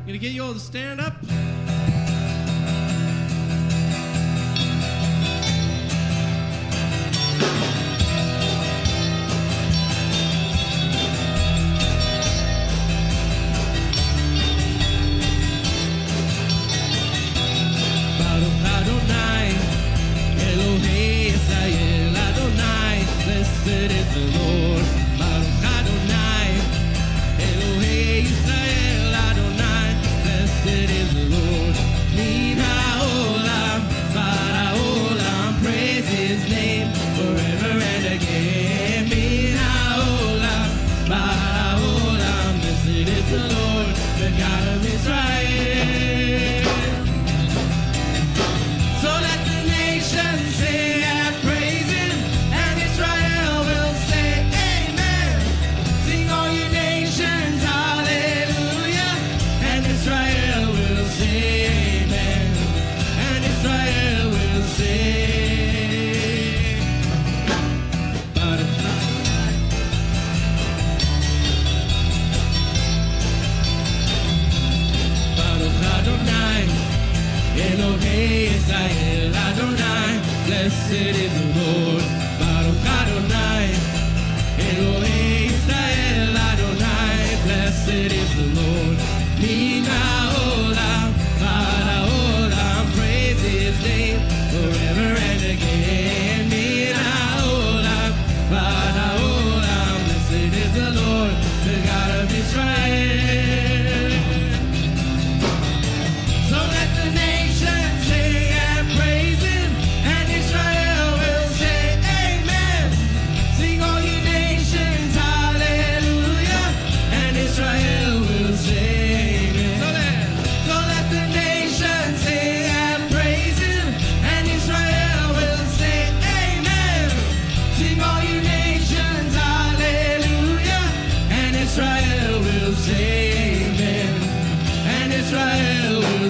I'm gonna get you all to stand up. Elohim Israel Adonai, blessed his name forever. Israel Adonai, blessed is the Lord, Baruch Adonai.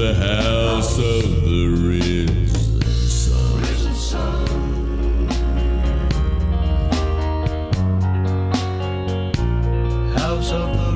the house of the risen Son. Risen Son. House of the